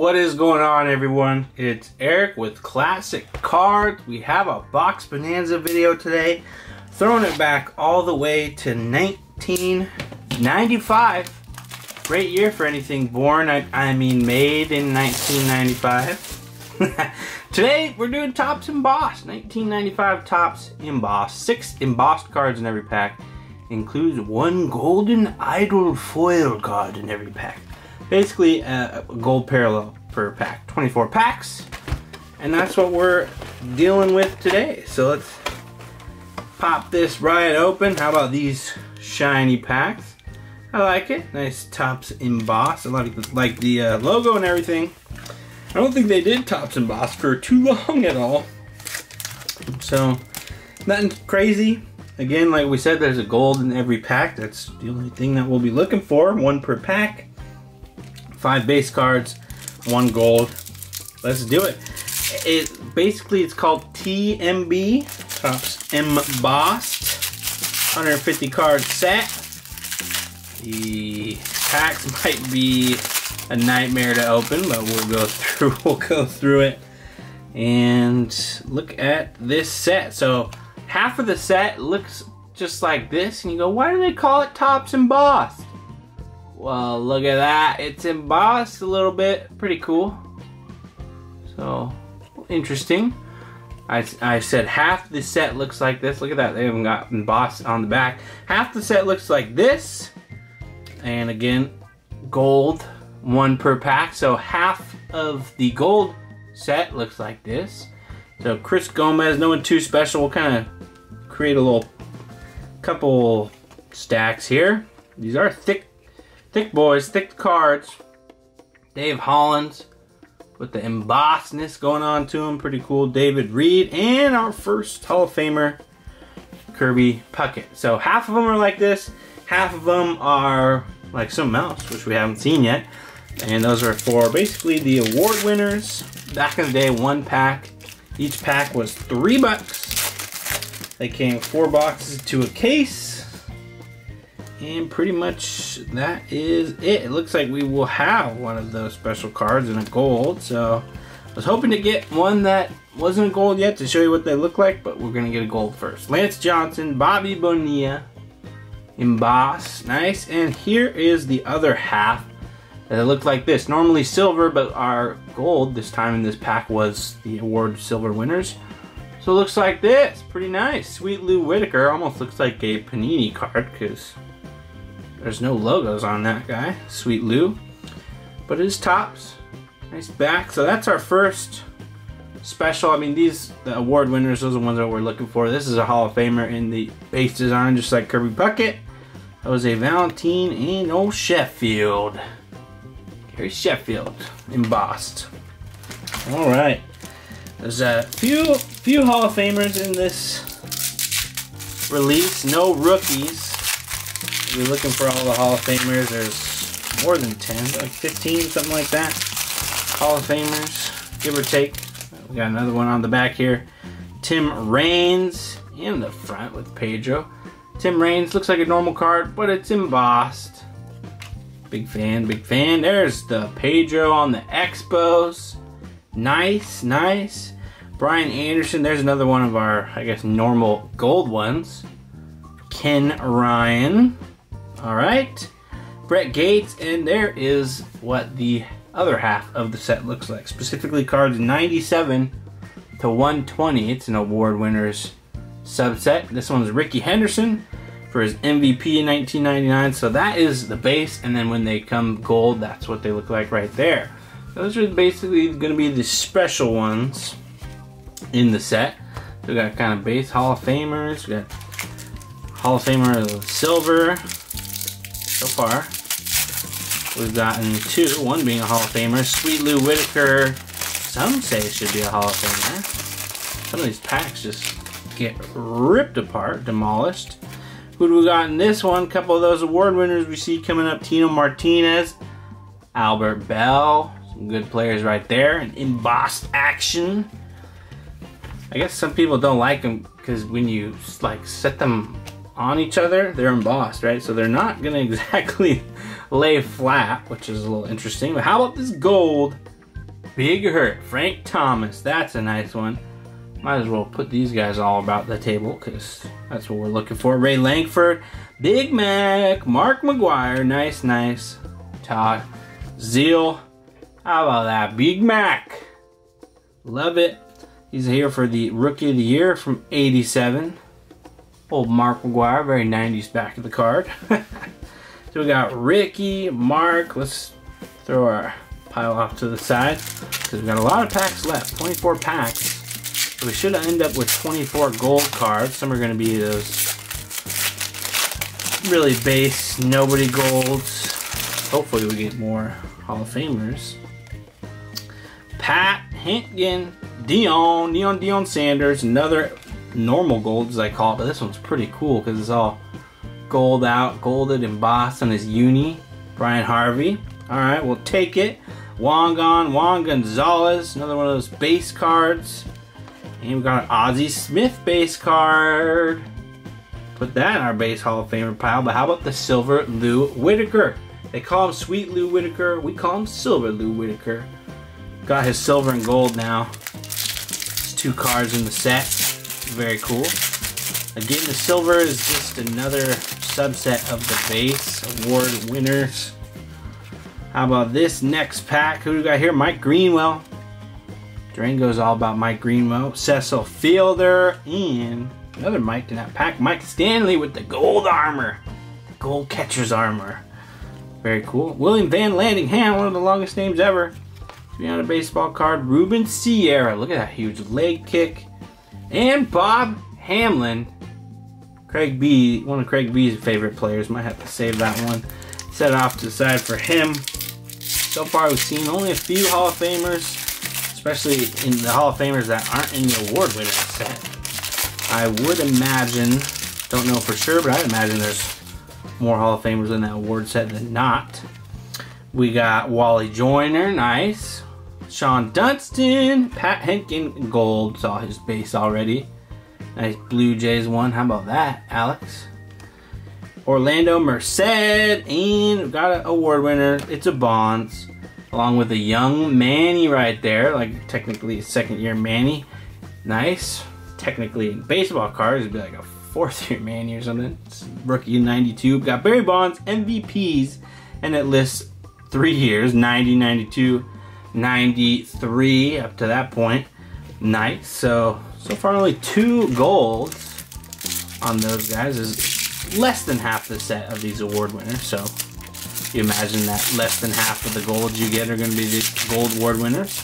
What is going on everyone? It's Eric with Classic Cards. We have a box bonanza video today. Throwing it back all the way to 1995. Great year for anything born, I, I mean made in 1995. today we're doing Topps Embossed. 1995 Topps Embossed. Six embossed cards in every pack. Includes one golden idol foil card in every pack basically a gold parallel per pack. 24 packs. And that's what we're dealing with today. So let's pop this right open. How about these shiny packs? I like it. Nice Topps embossed. I like, like the uh, logo and everything. I don't think they did Topps embossed for too long at all. So, nothing crazy. Again, like we said, there's a gold in every pack. That's the only thing that we'll be looking for. One per pack five base cards, one gold. Let's do it. It basically it's called TMB, Topps Embossed, 150 card set. The packs might be a nightmare to open, but we'll go through we'll go through it and look at this set. So half of the set looks just like this, and you go, why do they call it Topps Embossed? Well, look at that. It's embossed a little bit. Pretty cool. So, interesting. I, I said half the set looks like this. Look at that. They haven't got embossed on the back. Half the set looks like this. And again, gold, one per pack. So half of the gold set looks like this. So Chris Gomez, no one too special. We'll kind of create a little couple stacks here. These are thick Thick boys, thick cards. Dave Hollins with the embossedness going on to him. Pretty cool. David Reed and our first Hall of Famer, Kirby Puckett. So half of them are like this. Half of them are like some mouse, which we haven't seen yet. And those are for basically the award winners. Back in the day, one pack. Each pack was three bucks. They came four boxes to a case. And pretty much that is it. It looks like we will have one of those special cards in a gold. So I was hoping to get one that wasn't a gold yet to show you what they look like, but we're going to get a gold first. Lance Johnson, Bobby Bonilla, emboss. Nice. And here is the other half that looked like this. Normally silver, but our gold this time in this pack was the award silver winners. So it looks like this. Pretty nice. Sweet Lou Whitaker almost looks like a Panini card because there's no logos on that guy, Sweet Lou. But his Topps, Nice back. So that's our first special. I mean, these the award winners, those are the ones that we're looking for. This is a Hall of Famer in the base design, just like Kirby Puckett. Jose Valentin and old Sheffield. Gary Sheffield embossed. All right. There's a few few Hall of Famers in this release. No rookies. You're looking for all the Hall of Famers. There's more than 10, like 15, something like that. Hall of Famers, give or take. We got another one on the back here. Tim Raines in the front with Pedro. Tim Raines looks like a normal card, but it's embossed. Big fan, big fan. There's the Pedro on the Expos. Nice, nice. Brian Anderson, there's another one of our, I guess, normal gold ones. Ken Ryan. All right, Brent Gates, and there is what the other half of the set looks like. Specifically cards 97 to 120. It's an award winners subset. This one's Rickey Henderson for his MVP in 1999. So that is the base, and then when they come gold, that's what they look like right there. Those are basically going to be the special ones in the set. we got kind of base Hall of Famers. We got Hall of Famer Silver, so far. We've gotten two, one being a Hall of Famer. Sweet Lou Whitaker, some say should be a Hall of Famer. Some of these packs just get ripped apart, demolished. Who do we got in this one? A couple of those award winners we see coming up. Tino Martinez, Albert Belle. some good players right there. And embossed action. I guess some people don't like them because when you like set them on each other, they're embossed, right? So they're not gonna exactly lay flat, which is a little interesting. But how about this gold Big Hurt, Frank Thomas. That's a nice one. Might as well put these guys all about the table because that's what we're looking for. Ray Lankford, Big Mac, Mark McGwire, Nice, nice. Todd Zeile. How about that? Big Mac. Love it. He's here for the Rookie of the Year from 87. Old Mark McGwire, very 90s back of the card. so we got Rickey, Mark. Let's throw our pile off to the side because we've got a lot of packs left 24 packs so we should end up with 24 gold cards some are going to be those really base nobody golds hopefully we get more hall of famers pat Hentgen, deion neon deion sanders another normal gold as i call it but this one's pretty cool because it's all gold out golded embossed on his uni brian harvey all right we'll take it Wangan, Juan Gonzalez, another one of those base cards. And we got an Ozzie Smith base card. Put that in our base Hall of Famer pile. But how about the silver Lou Whitaker? They call him Sweet Lou Whitaker. We call him Silver Lou Whitaker. Got his silver and gold now. It's two cards in the set. Very cool. Again, the silver is just another subset of the base award winners. How about this next pack? Who do we got here? Mike Greenwell. Durango's all about Mike Greenwell. Cecil Fielder. And another Mike in that pack. Mike Stanley with the gold armor. The gold catcher's armor. Very cool. William Van Landingham, one of the longest names ever. To be on a baseball card. Ruben Sierra. Look at that huge leg kick. And Bob Hamelin. Craig B, one of Craig B's favorite players. Might have to save that one. Set off to the side for him. So far, we've seen only a few Hall of Famers, especially in the Hall of Famers that aren't in the award winning set. I would imagine, don't know for sure, but I'd imagine there's more Hall of Famers in that award set than not. We got Wally Joyner, nice. Shawon Dunston, Pat Hentgen, gold, saw his base already. Nice Blue Jays one. How about that, Alex? Orlando Merced, and got an award winner. It's a Bonds, along with a young Manny right there, like technically a second year Manny. Nice. Technically, baseball cards, it'd be like a fourth year Manny or something. It's rookie in 92. Got Barry Bonds, MVPs, and it lists three years 90, 92, 93 up to that point. Nice. So, so far only two golds on those guys is less than half the set of these award winners. So you imagine that less than half of the golds you get are going to be the gold award winners.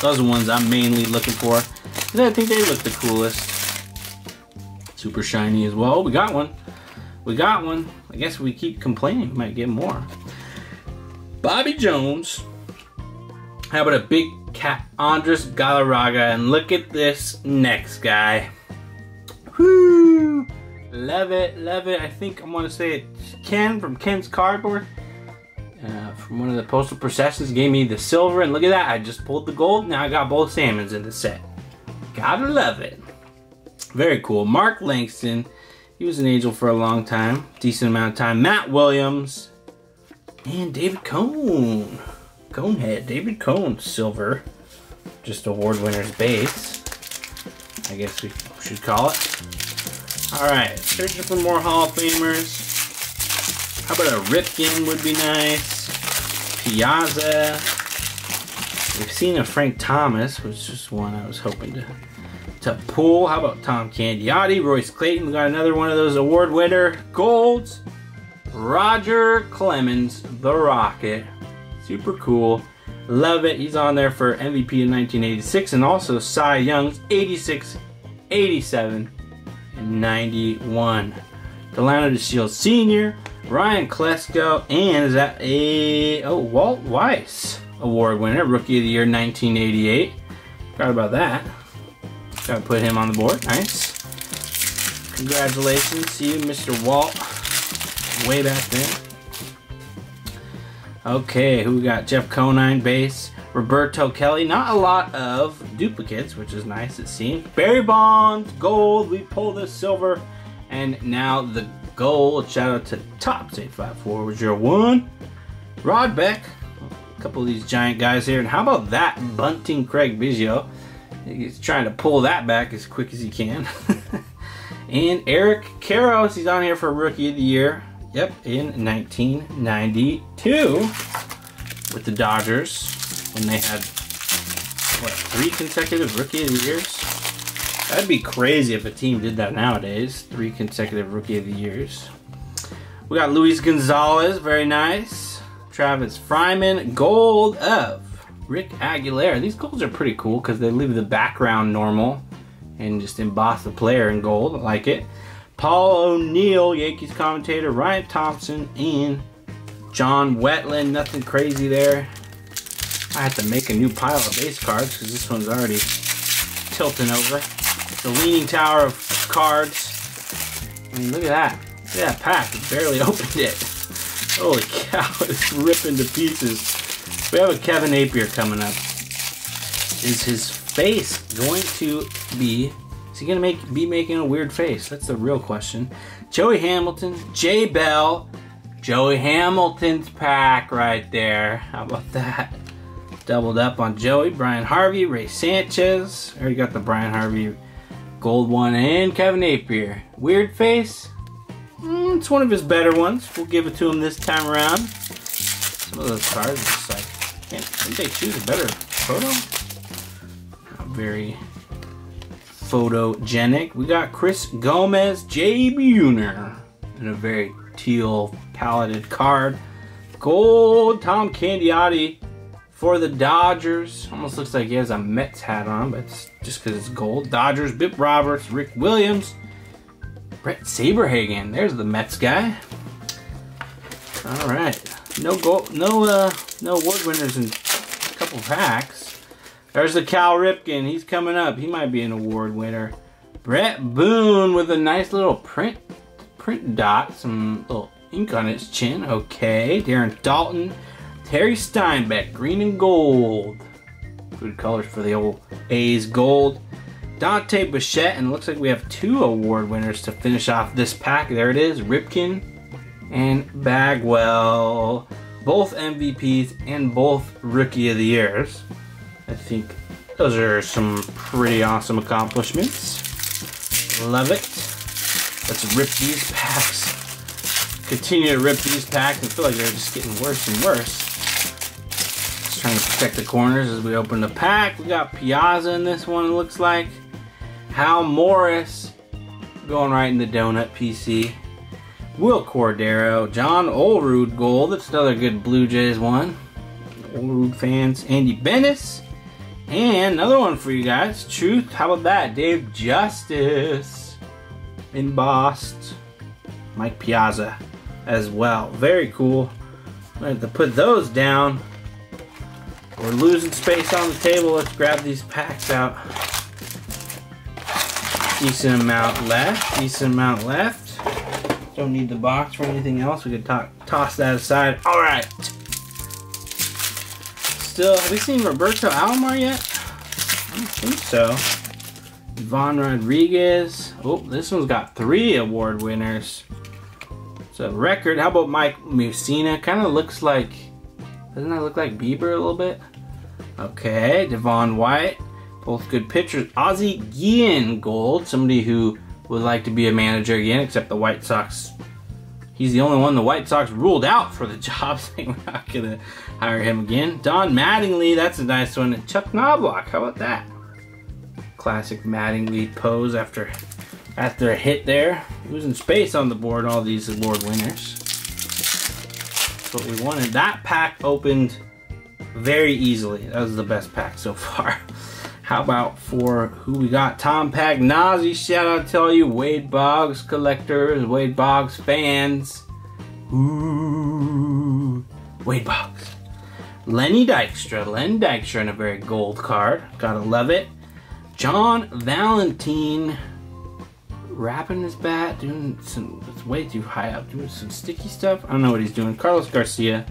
Those are the ones I'm mainly looking for. Because I think they look the coolest. Super shiny as well. We got one. We got one. I guess we keep complaining. We might get more. Bobby Jones. How about a big cat, Andres Galarraga? And look at this next guy. Whoo! Love it, love it. I think I want to say it's Ken from Ken's Cardboard. Uh, from one of the postal processions gave me the silver and look at that I just pulled the gold now I got both salmons in the set gotta love it very cool Mark Langston he was an angel for a long time decent amount of time Matt Williams and David Cone Conehead David Cone silver just award winners base I guess we should call it Alright, searching for more Hall of Famers. How about a Ripken would be nice. Piazza. We've seen a Frank Thomas, which is one I was hoping to, to pull. How about Tom Candiotti, Royce Clayton. We got another one of those award winner golds. Roger Clemens, the Rocket. Super cool. Love it. He's on there for MVP in 1986 and also Cy Young's 86, 87, and 91. Delino DeShields Sr., Ryan Klesko, and is that a oh Walt Weiss award winner, Rookie of the Year 1988. Forgot about that. Gotta put him on the board. Nice. Congratulations to you, Mr. Walt. Way back then. Okay, who we got? Jeff Conine base. Roberto Kelly. Not a lot of duplicates, which is nice it seems. Barry Bonds, gold. We pull the silver. And now the gold. Shout out to Topps 854 was your one. Rod Beck. A couple of these giant guys here. And how about that bunting Craig Biggio? He's trying to pull that back as quick as he can. and Eric Karros, he's on here for Rookie of the Year. Yep, in 1992 with the Dodgers when they had, what, three consecutive Rookie of the Years? That'd be crazy if a team did that nowadays. Three consecutive Rookie of the Years. We got Luis Gonzalez, very nice. Travis Fryman, gold of Rick Aguilera. These golds are pretty cool because they leave the background normal and just emboss the player in gold. I like it. Paul O'Neill, Yankees commentator, Ryan Thompson, and John Wetteland. Nothing crazy there. I have to make a new pile of base cards because this one's already tilting over. The Leaning Tower of cards. I mean, look at that. Look at that pack. It barely opened it. Holy cow, it's ripping to pieces. We have a Kevin Appier coming up. Is his face going to be is he gonna make be making a weird face? That's the real question. Joey Hamilton, Jay Bell, Joey Hamilton's pack right there. How about that? Doubled up on Joey, Brian Harvey, Rey Sanchez. Already got the Brian Harvey gold one and Kevin Appier. Weird face. Mm, it's one of his better ones. We'll give it to him this time around. Some of those cards just like, can't, they choose a better photo? Not very photogenic. We got Chris Gomez, Jay Buhner, in a very teal paleted card. Gold Tom Candiotti for the Dodgers. Almost looks like he has a Mets hat on, but it's just because it's gold. Dodgers, Bip Roberts, Rick Williams, Bret Saberhagen. There's the Mets guy. All right, no gold, no uh, no award winners in a couple packs. There's the Cal Ripken. He's coming up. He might be an award winner. Bret Boone with a nice little print print dot. Some little ink on his chin. Okay. Darren Daulton. Terry Steinbach. Green and gold. Good colors for the old A's gold. Dante Bichette. And it looks like we have two award winners to finish off this pack. There it is. Ripken and Bagwell. Both MVPs and both Rookie of the Years. I think those are some pretty awesome accomplishments. Love it. Let's rip these packs. Continue to rip these packs and feel like they're just getting worse and worse. Just trying to protect the corners as we open the pack. We got Piazza in this one, it looks like. Hal Morris going right in the donut PC. Wil Cordero, John Olerud Gold. That's another good Blue Jays one. Olerud fans. Andy Benes. And another one for you guys. Truth. How about that? Dave Justice. Embossed. Mike Piazza as well. Very cool. I have to put those down. We're losing space on the table. Let's grab these packs out. Decent amount left. Decent amount left. Don't need the box for anything else. We could toss that aside. All right still, have we seen Roberto Alomar yet? I don't think so. Vaughn Rodriguez. Oh, this one's got three award winners. It's a record. How about Mike Mussina? Kind of looks like, doesn't that look like Bieber a little bit? Okay, Devon White. Both good pitchers. Ozzie Guillen Gold. Somebody who would like to be a manager again, except the White Sox He's the only one the White Sox ruled out for the job, saying we're not going to hire him again. Don Mattingly, that's a nice one. And Chuck Knoblauch, how about that? Classic Mattingly pose after after a hit there. Losing space on the board, all these award winners. That's what we wanted. That pack opened very easily. That was the best pack so far. How about for who we got? Tom Pagnozzi, shout out to all you Wade Boggs collectors, Wade Boggs fans. Ooh, Wade Boggs. Lenny Dykstra, Len Dykstra in a very gold card. Gotta love it. John Valentin wrapping his bat, doing some, it's way too high up, doing some sticky stuff. I don't know what he's doing. Carlos Garcia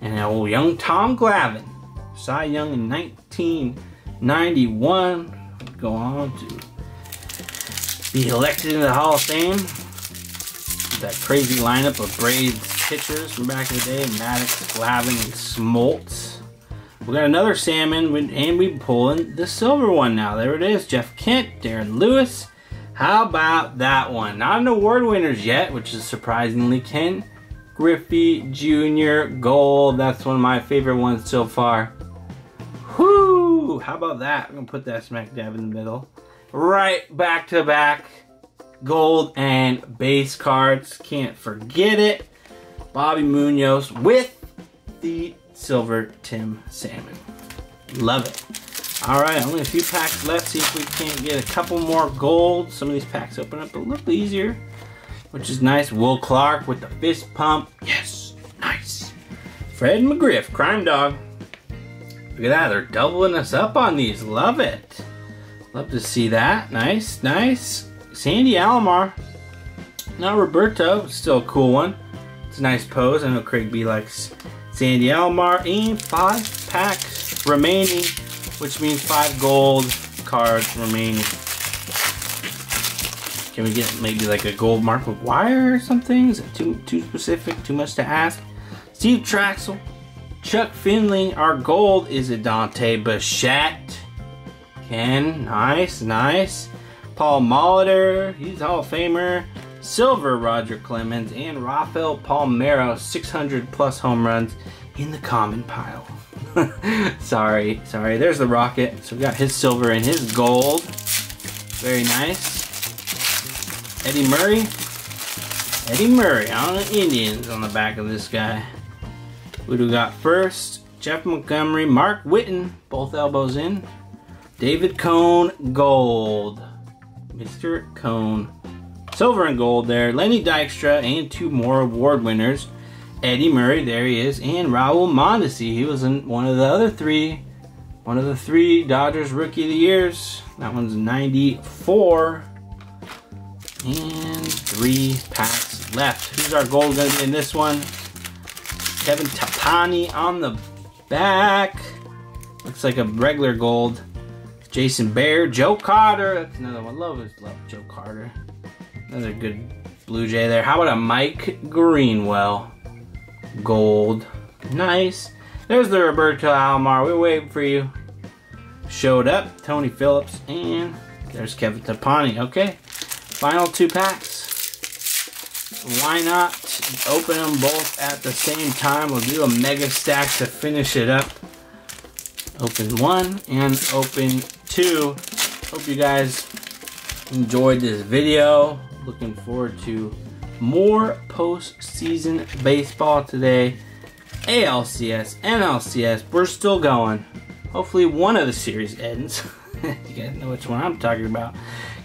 and old young Tom Glavine. Cy Young in 19- 91 go on to be elected into the Hall of Fame. That crazy lineup of Braves pitchers from back in the day, Maddux, Glavine, and Smoltz. We got another salmon, and we pulling the silver one now. There it is, Jeff Kent, Darren Lewis. How about that one? Not an award winners yet, which is surprisingly Ken Griffey Jr. Gold. That's one of my favorite ones so far. How about that? I'm gonna put that smack dab in the middle. Right back to back gold and base cards. Can't forget it. Bobby Munoz with the silver Tim Salmon. Love it. All right, only a few packs left. See if we can't get a couple more gold. Some of these packs open up a little easier, which is nice. Will Clark with the fist pump. Yes, nice. Fred McGriff, Crime Dog. Look at that, they're doubling us up on these. Love it. Love to see that. Nice, nice. Sandy Alomar. Now Roberto, still a cool one. It's a nice pose. I know Craig B likes Sandy Alomar. And five packs remaining, which means five gold cards remaining. Can we get maybe like a gold Mark McGwire or something? Is it too, too specific? Too much to ask? Steve Trachsel. Chuck Finley. Our gold is a Dante Bichette. Ken, nice, nice. Paul Molitor, he's Hall of Famer. Silver Roger Clemens and Rafael Palmeiro, 600 plus home runs in the common pile. sorry, sorry. There's the Rocket. So we got his silver and his gold. Very nice. Eddie Murray. Eddie Murray on the Indians on the back of this guy. Who do we got first? Jeff Montgomery, Mark Whiten, both elbows in. David Cone, gold. Mr. Cone. Silver and gold there. Lenny Dykstra and two more award winners. Eddie Murray, there he is, and Raul Mondesi. He was in one of the other three. One of the three Dodgers Rookie of the Years. That one's 94. And three packs left. Who's our gold going to be in this one? Kevin Tapani on the back. Looks like a regular gold. Jason Bere, Joe Carter. That's another one. Love is love Joe Carter. Another good Blue Jay there. How about a Mike Greenwell? Gold. Nice. There's the Roberto Alomar. We were waiting for you. Showed up. Tony Phillips. And there's Kevin Tapani. Okay. Final two packs. Why not open them both at the same time? We'll do a mega stack to finish it up. Open one and open two. Hope you guys enjoyed this video. Looking forward to more postseason baseball today. ALCS, NLCS, we're still going. Hopefully one of the series ends. you guys know which one I'm talking about.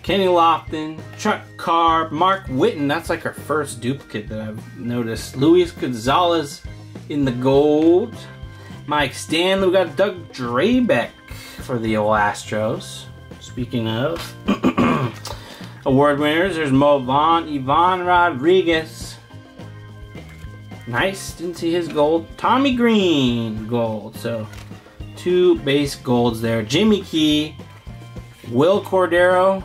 Kenny Lofton, Chuck Carr, Mark Whiten. That's like our first duplicate that I've noticed. Luis Gonzalez in the gold. Mike Stanley. We got Doug Drabek for the old Astros. Speaking of award winners, there's Mo Vaughn, Ivan Rodriguez. Nice, didn't see his gold. Tommy Greene, gold. So two base golds there. Jimmy Key, Wil Cordero,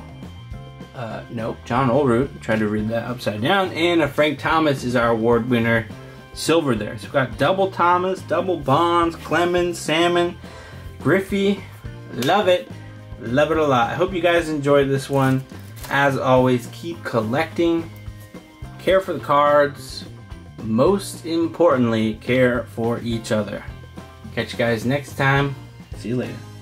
uh, nope, John Olerud. Tried to read that upside down. And a Frank Thomas is our award winner. Silver there. So we've got double Thomas, double Bonds, Clemens, Salmon, Griffey, Love it. Love it a lot. I hope you guys enjoyed this one. As always, keep collecting. Care for the cards. Most importantly, care for each other. Catch you guys next time. See you later.